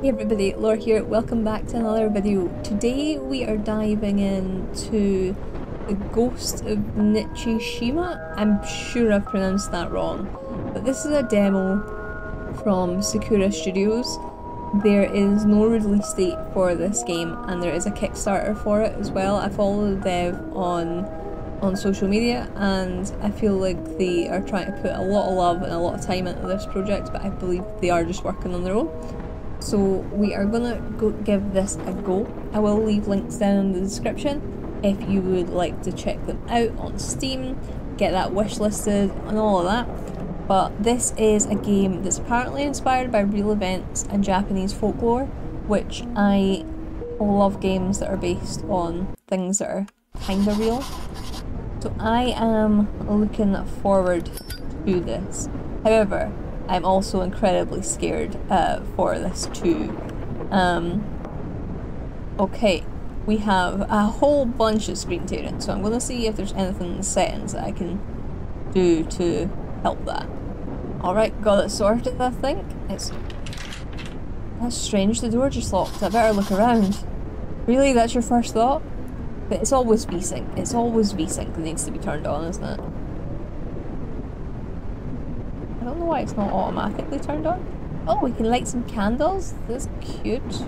Hey everybody, Laura here, welcome back to another video. Today we are diving into the Ghost of Nichishima. I'm sure I've pronounced that wrong, but this is a demo from Sakura Studios. There is no release date for this game and there is a Kickstarter for it as well. I follow the dev on on social media and I feel like they are trying to put a lot of love and a lot of time into this project but I believe they are just working on their own. So we are gonna go give this a go. I will leave links down in the description if you would like to check them out on Steam, get that wish listed and all of that. But this is a game that's apparently inspired by real events and Japanese folklore, which I love games that are based on things that are kinda real. So I am looking forward to this. However, I'm also incredibly scared uh, for this too. Um, okay, we have a whole bunch of screen tearing, so I'm going to see if there's anything in the settings that I can do to help that. Alright, got it sorted I think. It's... That's strange, the door just locked. I better look around. Really, that's your first thought? But it's always VSync. It's always VSync that needs to be turned on, isn't it? I don't know why it's not automatically turned on. Oh, we can light some candles? That's cute.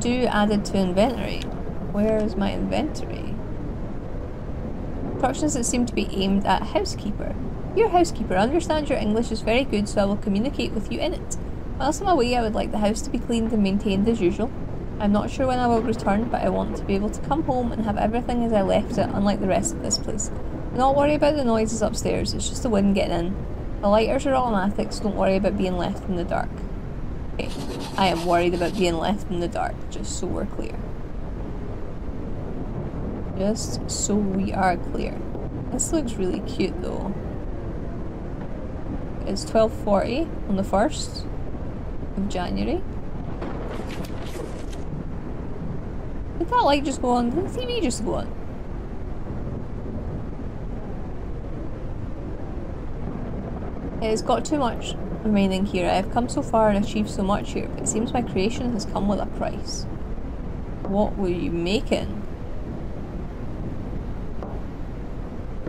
Do added to inventory. Where is my inventory? Instructions that seem to be aimed at housekeeper. Your housekeeper, understands your English is very good so I will communicate with you in it. Whilst I'm away I would like the house to be cleaned and maintained as usual. I'm not sure when I will return, but I want to be able to come home and have everything as I left it, unlike the rest of this place. Not worry about the noises upstairs, it's just the wind getting in. The lighters are automatic, so don't worry about being left in the dark. Okay, I am worried about being left in the dark, just so we're clear. Just so we are clear. This looks really cute though. It's 12.40 on the 1st of January. Did that light just go on? Did the TV just go on? It's got too much remaining here. I have come so far and achieved so much here, but it seems my creation has come with a price. What were you making?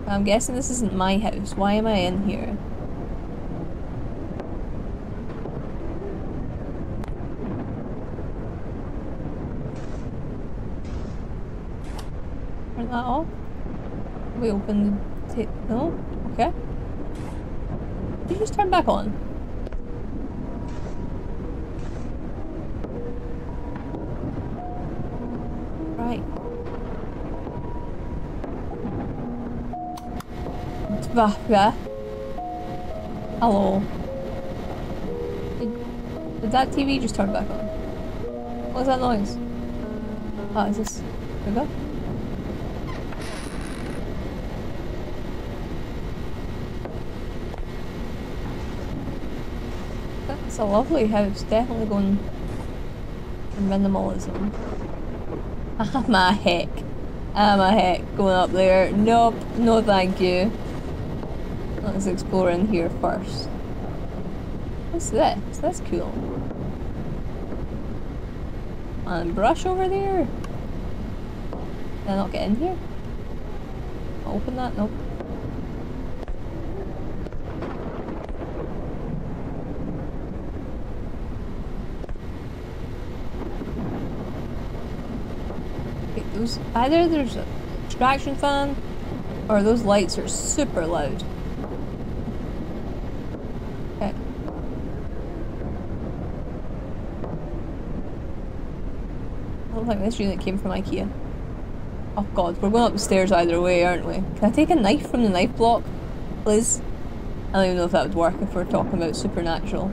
I'm guessing this isn't my house. Why am I in here? Turn that off? We open the. No? Okay. You just turn back on? Right. Hello. Did, did that TV just turn back on? What's that noise? Ah, is this... There we go. It's a lovely house, definitely going minimalism. Ah, my heck. Ah, my heck, going up there. Nope, no thank you. Let's explore in here first. What's this? That's cool. And brush over there. Can I not get in here? Open that? Nope. Either there's a extraction fan or those lights are super loud. Okay. I don't think this unit came from Ikea. Oh god, we're going up the stairs either way, aren't we? Can I take a knife from the knife block? Please? I don't even know if that would work if we're talking about supernatural.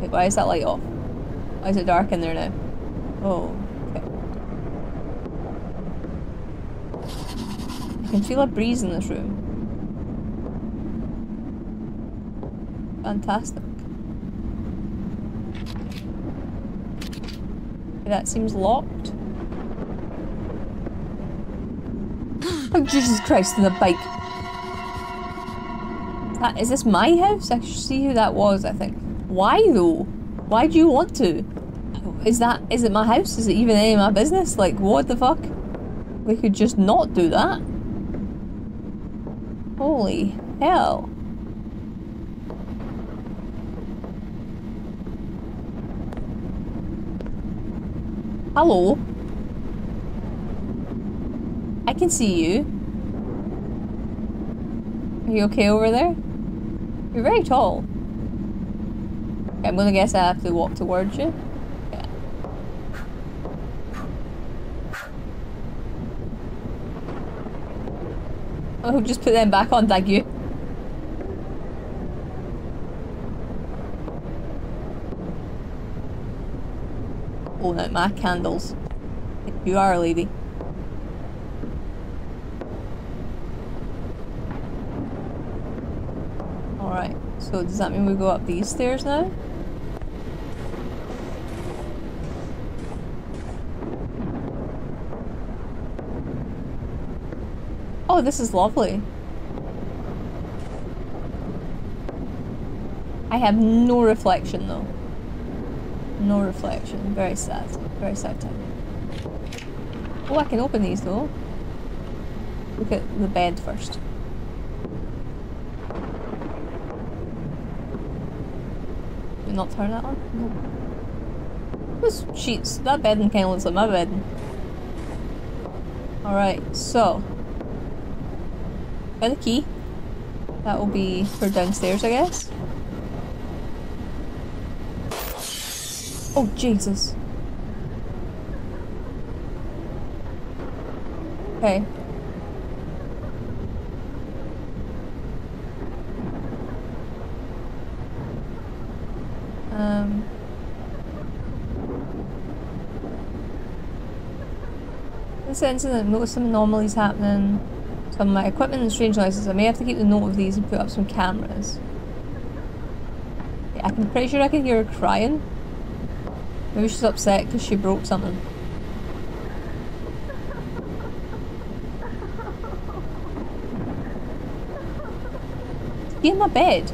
Wait, why is that light off? Why is it dark in there now? Oh. I can feel a breeze in this room. Fantastic. That seems locked. Oh, Jesus Christ, in the bike. That, is this my house? I should see who that was, I think. Why though? Why do you want to? Is that, is it my house? Is it even any of my business? Like, what the fuck? We could just not do that. Holy hell. Hello? I can see you. Are you okay over there? You're very tall. I'm gonna guess I have to walk towards you. Yeah. Just put them back on, thank you. Oh, no, my candles. You are a lady. Alright, so does that mean we go up these stairs now? Oh, this is lovely. I have no reflection though. No reflection. Very sad. Very sad time. Oh, I can open these though. Look at the bed first. Do not turn that on? No. Those sheets. That bedding kind of looks like my bed. Alright, so. Got the key. That will be for downstairs, I guess. Oh, Jesus. Okay. Um... This incident, noticed some anomalies happening. Of my equipment and strange noises. I may have to keep the note of these and put up some cameras. Yeah, I'm pretty sure I can hear her crying. Maybe she's upset because she broke something. Be in my bed.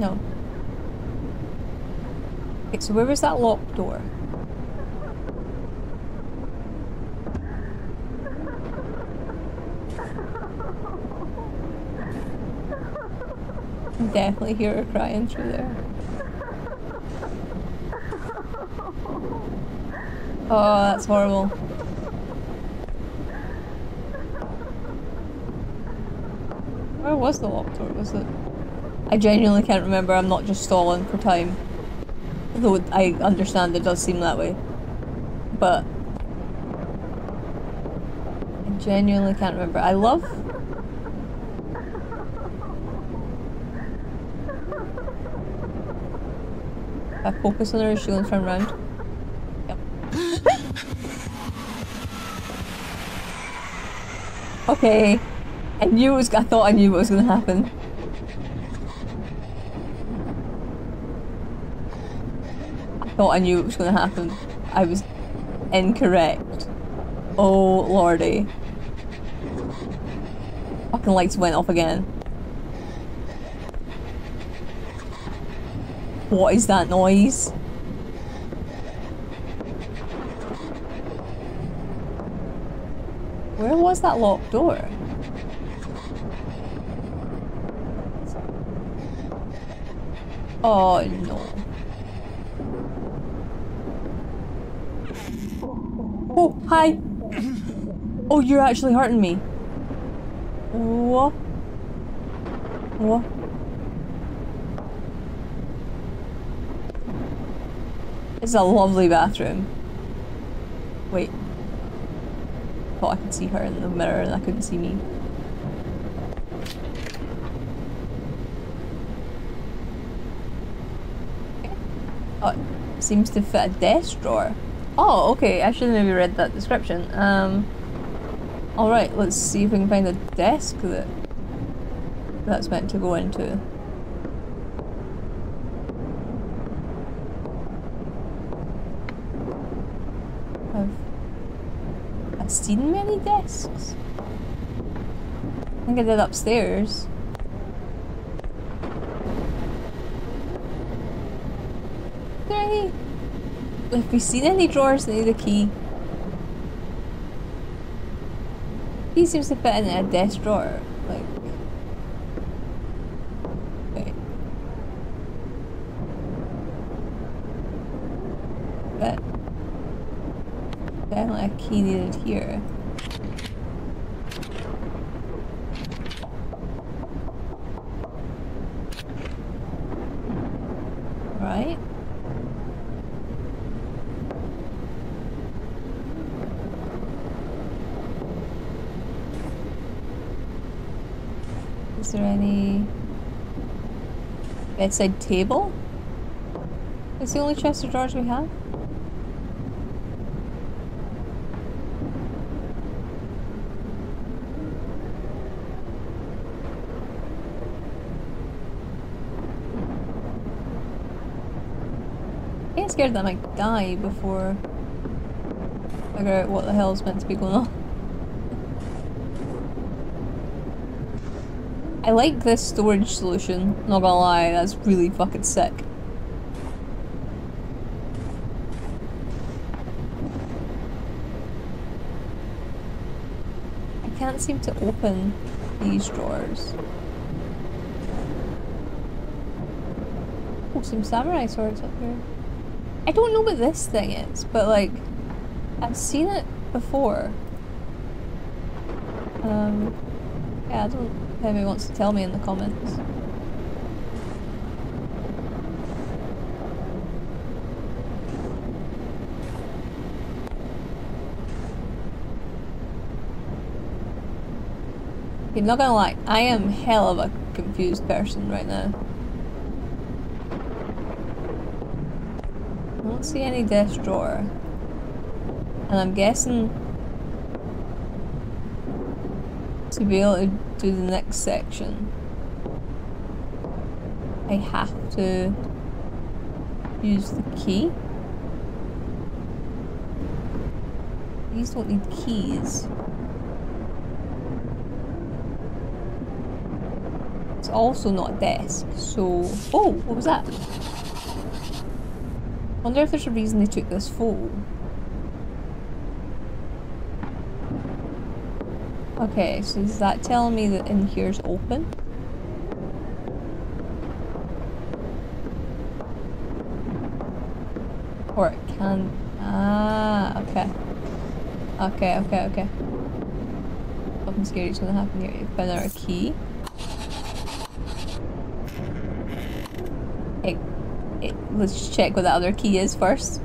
No. Okay, so where was that locked door? I definitely hear her crying through there. Oh, that's horrible. Where was the locked door? Was it? I genuinely can't remember. I'm not just stalling for time. Though I understand it does seem that way. But... I genuinely can't remember. I love I focus on her as she goes turn around. Yep. okay. I knew it was- I thought I knew what was gonna happen. Thought I knew what was gonna happen. I was incorrect. Oh lordy. Fucking lights went off again. What is that noise? Where was that locked door? Oh no. Oh, hi! Oh, you're actually hurting me. What? What? It's a lovely bathroom. Wait. Thought I could see her in the mirror and I couldn't see me. Oh, seems to fit a desk drawer. Oh, okay, I should maybe read that description. Um, alright, let's see if we can find the desk that that's meant to go into. I've seen many desks. I think I did upstairs. Is there any... Have we seen any drawers need a key? He seems to fit in a desk drawer. Like... Wait. But... Definitely a key needed here. Right? Is there any bedside table? It's the only chest of drawers we have? I'm scared that I might die before I figure out what the hell is meant to be going on. I like this storage solution, not gonna lie, that's really fucking sick. I can't seem to open these drawers. Oh, some samurai swords up here. I don't know what this thing is, but like, I've seen it before. Um, yeah, I don't anybody wants to tell me in the comments. You're not gonna lie, I am hell of a confused person right now. I don't see any desk drawer. And I'm guessing to be able to do the next section, I have to use the key. These don't need keys. It's also not a desk, so... Oh, what was that? wonder if there's a reason they took this photo. Okay, so is that telling me that in here's open? Or it can... Ah, okay. Okay, okay, okay. Something scary's gonna happen here. You found out a key. Hey, hey, let's check what the other key is first.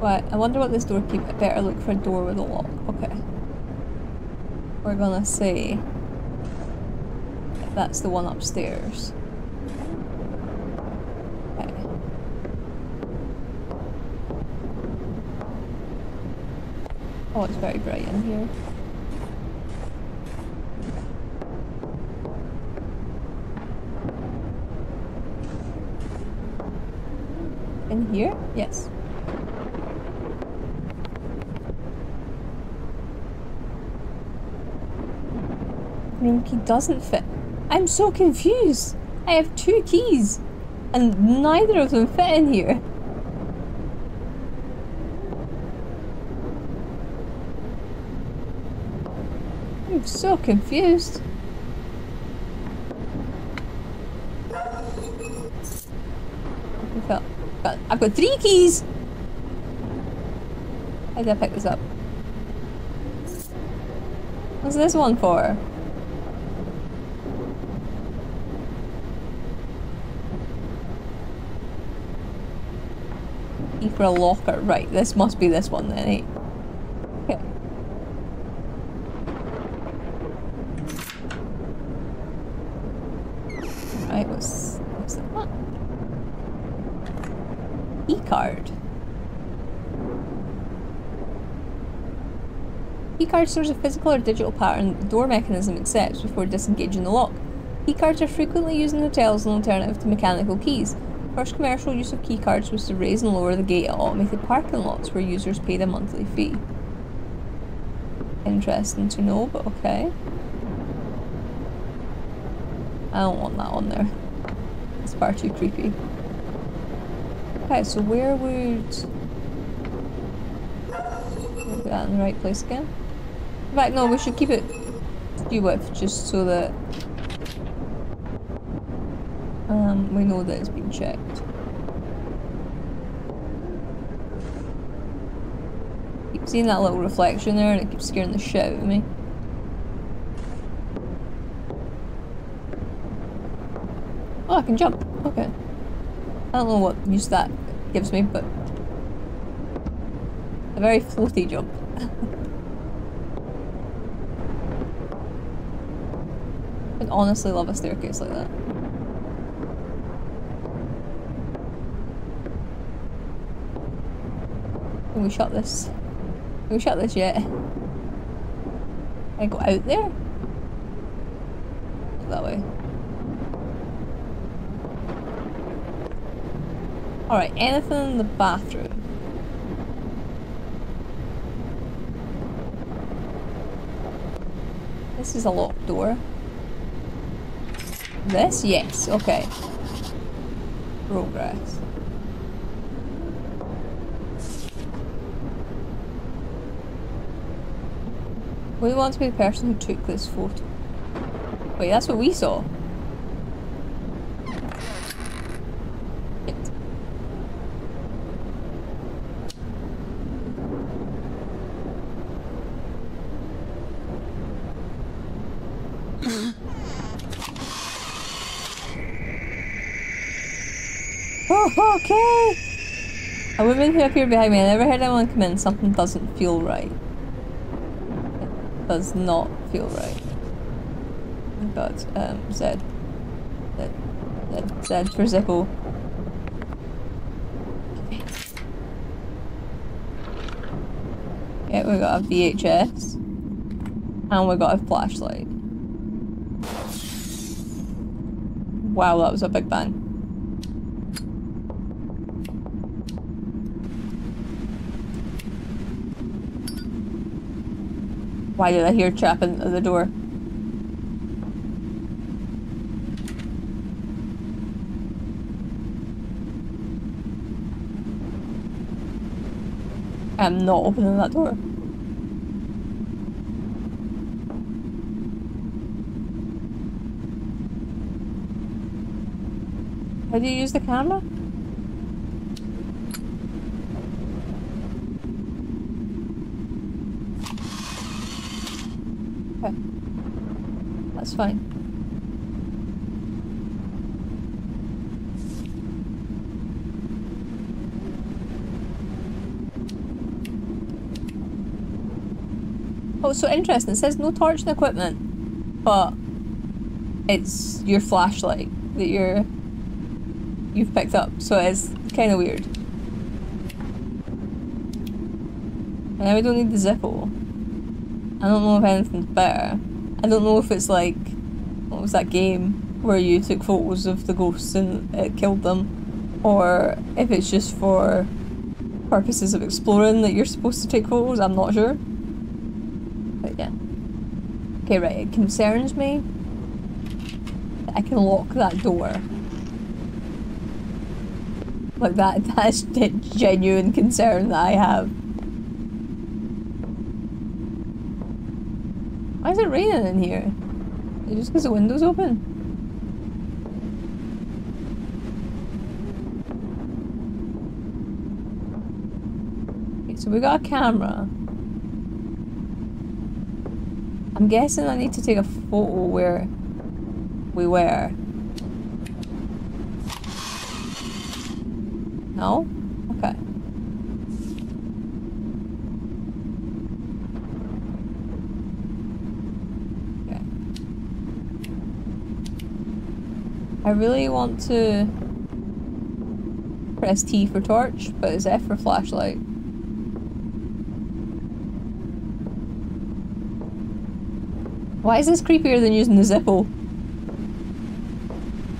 Right, I wonder what this door keep. I better look for a door with a lock. Okay. We're gonna see if that's the one upstairs. Okay. Oh, it's very bright in here. In here? Yes. Room key doesn't fit. I'm so confused. I have two keys and neither of them fit in here. I'm so confused. I've got three keys! How did I pick this up? What's this one for? For a locker. Right, this must be this one then, eh? Keycard. Keycard stores a physical or digital pattern the door mechanism accepts before disengaging the lock. Keycards are frequently used in hotels as an alternative to mechanical keys. First commercial use of keycards was to raise and lower the gate at automated parking lots where users paid a monthly fee. Interesting to know, but okay. I don't want that on there. It's far too creepy. Okay, so where would... Put that in the right place again? In fact, no, we should keep it skew width just so that um, we know that it's been checked. Keep seeing that little reflection there and it keeps scaring the shit out of me. Oh, I can jump. Okay. I don't know what use that gives me, but a very floaty jump. I'd honestly love a staircase like that. Can we shut this? Can we shut this yet? Can I go out there? That way. Alright, anything in the bathroom? This is a locked door. This? Yes, okay. Progress. We want to be the person who took this photo. Wait, that's what we saw. oh, okay! A woman who appeared behind me. I never heard anyone come in. Something doesn't feel right does not feel right. But, um, Z. Z. Z. For Zippo. Yeah, we got a VHS. And we got a flashlight. Wow, that was a big bang. Why did I hear chapping at the door? I'm not opening that door. How do you use the camera? That's fine. Oh, so interesting. It says no torch and equipment, but it's your flashlight that you're you've picked up. So it's kind of weird. And now we don't need the Zippo. I don't know if anything's better. I don't know if it's like, what was that game where you took photos of the ghosts and it killed them, or if it's just for purposes of exploring that you're supposed to take photos, I'm not sure. But yeah. Okay, right, it concerns me that I can lock that door. Like that, that's a genuine concern that I have. Why is it raining in here? Is just because the window's open? Okay, so we got a camera. I'm guessing I need to take a photo where we were. No? I really want to press T for torch, but it's F for flashlight. Why is this creepier than using the Zippo?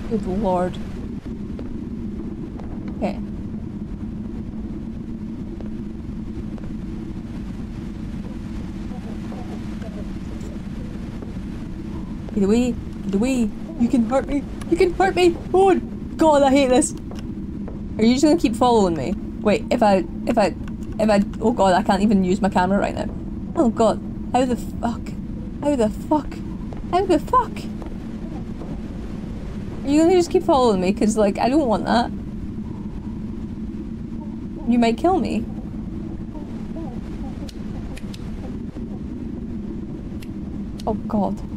Good lord. Okay. Get away! Get away! You can hurt me! You can hurt me! Oh god, I hate this! Are you just gonna keep following me? Wait, if I, if I, if I, oh god, I can't even use my camera right now. Oh god, how the fuck? How the fuck? How the fuck? Are you gonna just keep following me? Cause like, I don't want that. You might kill me. Oh god.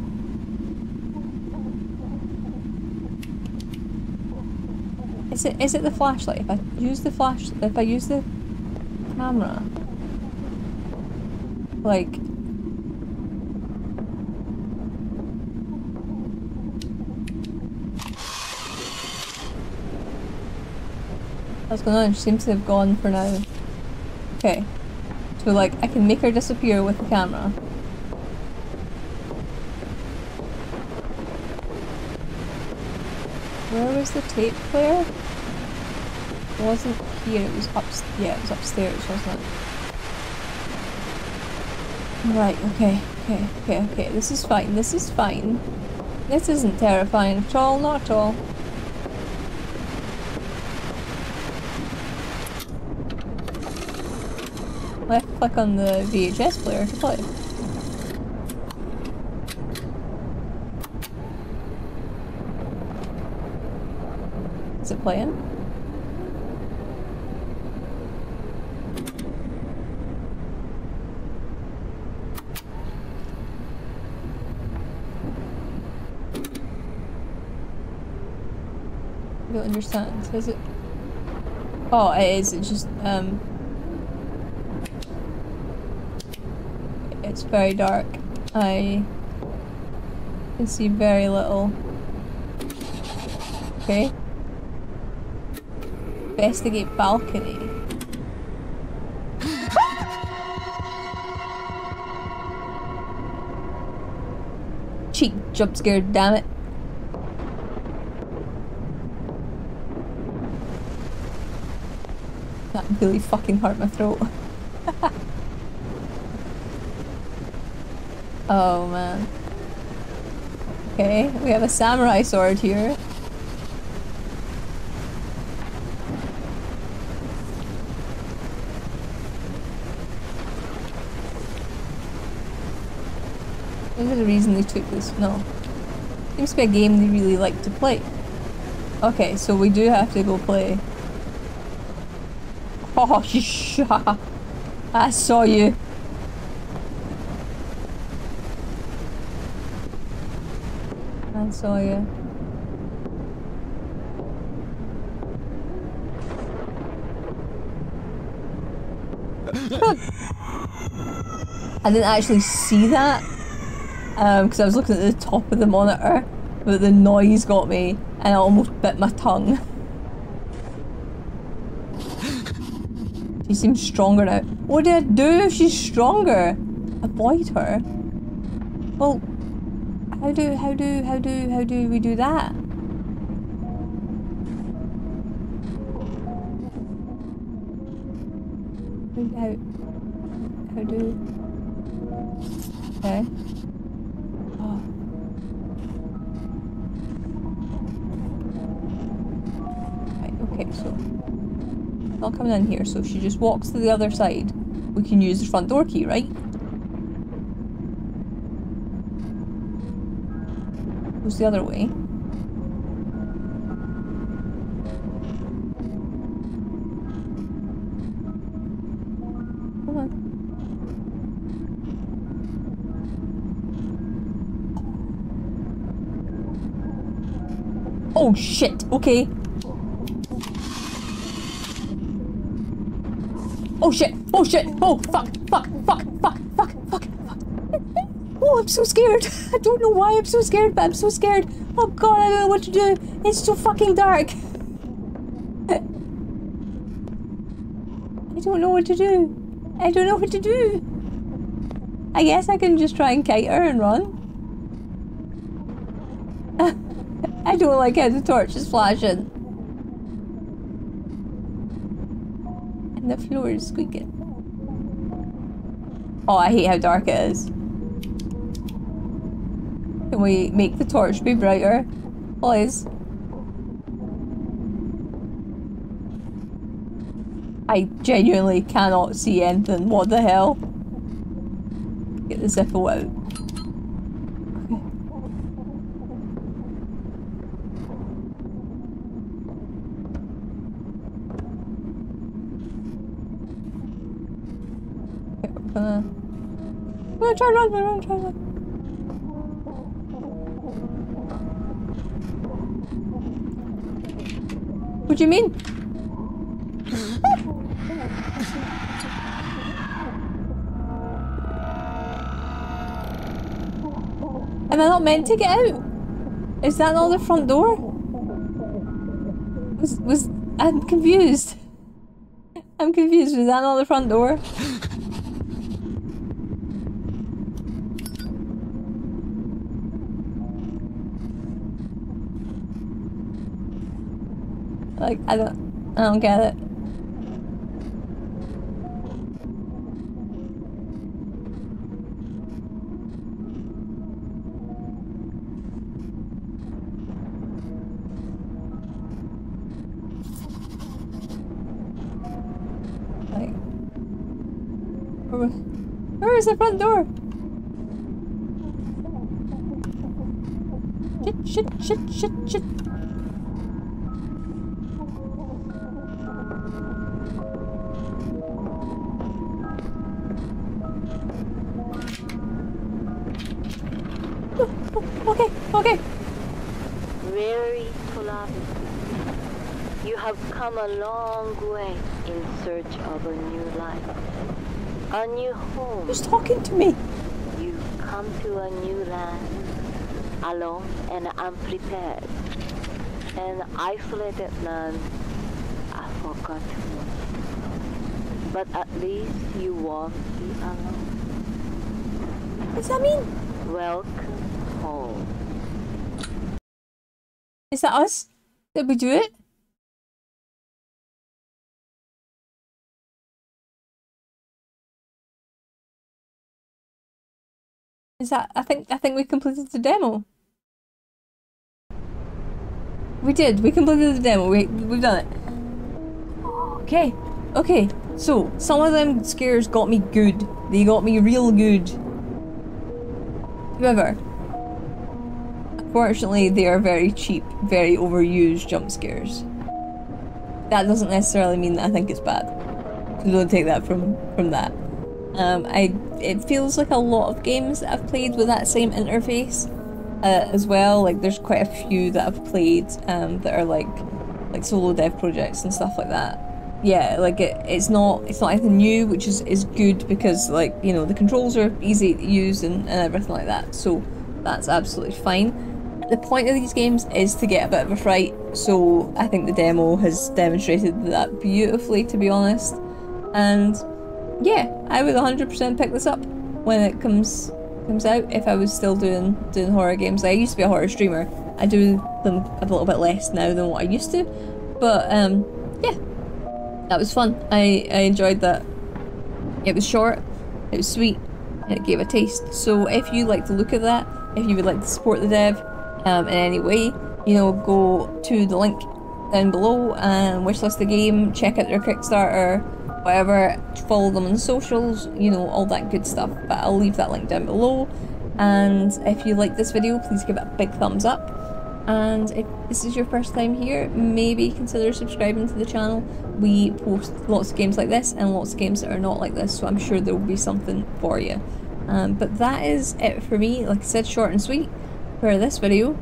Is it is it the flashlight? If I use the flash if I use the camera like What's going on? She seems to have gone for now. Okay. So like I can make her disappear with the camera. Where was the tape player? It wasn't here, it was up yeah, it was upstairs, wasn't it? Right, okay, okay, okay, okay. This is fine, this is fine. This isn't terrifying at all, not at all. Left click on the VHS player to play. Playing? I don't understand. Is it? Oh, it is. It's just, um... It's very dark. I can see very little. Okay. Investigate balcony. Cheek jump scared, damn it. That really fucking hurt my throat. oh man. Okay, we have a samurai sword here. Maybe the reason they took this. No. Seems to be a game they really like to play. Okay, so we do have to go play. Oh, sh I saw you. I saw you. I didn't actually see that because um, I was looking at the top of the monitor, but the noise got me and I almost bit my tongue. she seems stronger now. What do I do if she's stronger? Avoid her? Well, how do, how do, how do, how do we do that? How, how do, okay. Okay, so I'll come in here. So she just walks to the other side, we can use the front door key, right? Goes the other way. Oh shit, okay. Oh shit! Oh shit! Oh fuck! Fuck! Fuck! Fuck! Fuck! Fuck! Oh, I'm so scared. I don't know why I'm so scared, but I'm so scared. Oh god, I don't know what to do. It's so fucking dark. I don't know what to do. I don't know what to do. I guess I can just try and kite her and run. I don't like how the torch is flashing. The floor is squeaking. Oh, I hate how dark it is. Can we make the torch be brighter? Please. I genuinely cannot see anything. What the hell? Get the Zippo out. Okay. Run, run. What do you mean? Am I not meant to get out? Is that not the front door? Was was I'm confused. I'm confused. Was that not the front door? Like I don't I don't get it. Where is the front door? Shit, shit, shit, shit, shit. Okay, okay. Very Kulabi. You have come a long way in search of a new life. A new home. Who's talking to me? You've come to a new land, alone and unprepared. An isolated land, I forgot But at least you won't be alone. What does that mean? Welcome home. Is that us? Did we do it? Is that I think I think we completed the demo. We did, we completed the demo, we we've done it. Okay, okay. So some of them scares got me good. They got me real good. However, Unfortunately, they are very cheap, very overused jump scares. That doesn't necessarily mean that I think it's bad. So don't take that from from that. Um, I it feels like a lot of games that I've played with that same interface uh, as well. Like there's quite a few that I've played um, that are like like solo dev projects and stuff like that. Yeah, like it, it's not it's not anything new, which is is good because like you know the controls are easy to use and, and everything like that. So that's absolutely fine the point of these games is to get a bit of a fright, so I think the demo has demonstrated that beautifully, to be honest. And yeah, I would 100% pick this up when it comes comes out. If I was still doing doing horror games, I used to be a horror streamer. I do them a little bit less now than what I used to, but um, yeah, that was fun. I I enjoyed that. It was short, it was sweet, it gave a taste. So if you like to look at that, if you would like to support the dev, um, in any way, you know, go to the link down below and wishlist the game, check out their Kickstarter, whatever, follow them on socials, you know, all that good stuff. But I'll leave that link down below. And if you like this video, please give it a big thumbs up. And if this is your first time here, maybe consider subscribing to the channel. We post lots of games like this and lots of games that are not like this, so I'm sure there will be something for you. Um, but that is it for me. Like I said, short and sweet for this video,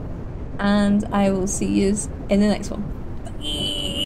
and I will see you in the next one. Bye.